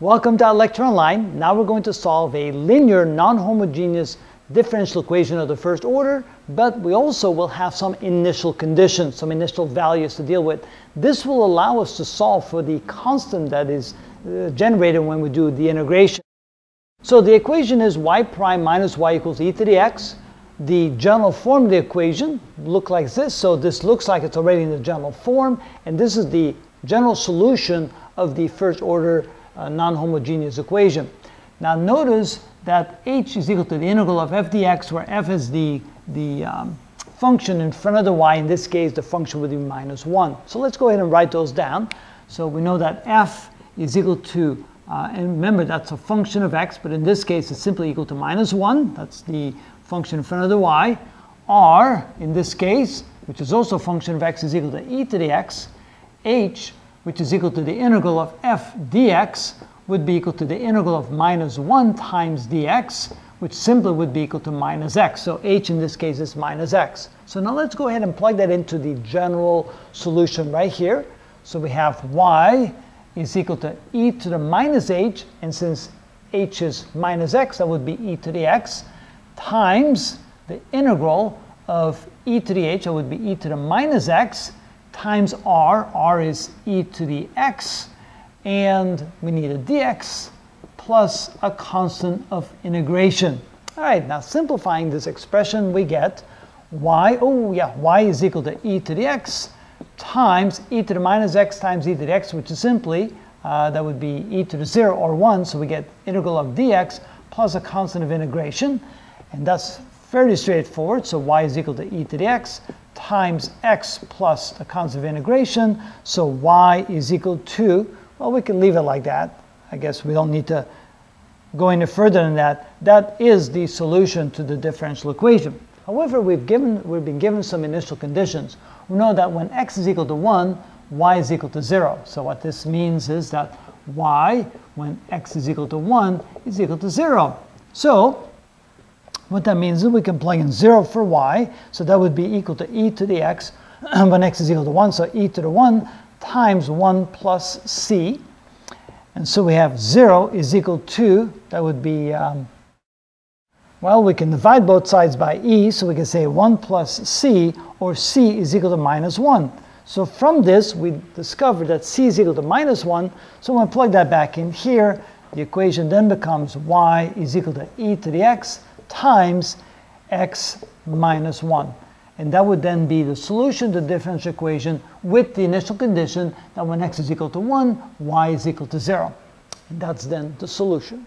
Welcome to ilectureonline. Now we're going to solve a linear non-homogeneous differential equation of the first order, but we also will have some initial conditions, some initial values to deal with. This will allow us to solve for the constant that is uh, generated when we do the integration. So the equation is y prime minus y equals e to the x. The general form of the equation look like this. So this looks like it's already in the general form, and this is the general solution of the first order uh, non-homogeneous equation. Now notice that h is equal to the integral of f dx, where f is the, the um, function in front of the y. In this case, the function would be minus 1. So let's go ahead and write those down. So we know that f is equal to, uh, and remember that's a function of x, but in this case it's simply equal to minus 1. That's the function in front of the y. r, in this case, which is also a function of x, is equal to e to the x. h, which is equal to the integral of f dx, would be equal to the integral of minus 1 times dx, which simply would be equal to minus x. So h in this case is minus x. So now let's go ahead and plug that into the general solution right here. So we have y is equal to e to the minus h, and since h is minus x, that would be e to the x, times the integral of e to the h, that would be e to the minus x, times r, r is e to the x, and we need a dx plus a constant of integration. All right, now simplifying this expression, we get y, oh yeah, y is equal to e to the x times e to the minus x times e to the x, which is simply, uh, that would be e to the 0 or 1, so we get integral of dx plus a constant of integration, and that's fairly straightforward, so y is equal to e to the x times x plus a constant of integration, so y is equal to, well, we can leave it like that. I guess we don't need to go any further than that. That is the solution to the differential equation. However, we've, given, we've been given some initial conditions. We know that when x is equal to 1, y is equal to 0. So what this means is that y, when x is equal to 1, is equal to 0. So what that means is we can plug in 0 for y, so that would be equal to e to the x when x is equal to 1, so e to the 1 times 1 plus c. And so we have 0 is equal to, that would be, um, well, we can divide both sides by e, so we can say 1 plus c, or c is equal to minus 1. So from this, we discovered that c is equal to minus 1. So when I plug that back in here, the equation then becomes y is equal to e to the x times x minus 1. And that would then be the solution to the differential equation with the initial condition that when x is equal to 1, y is equal to 0. And that's then the solution.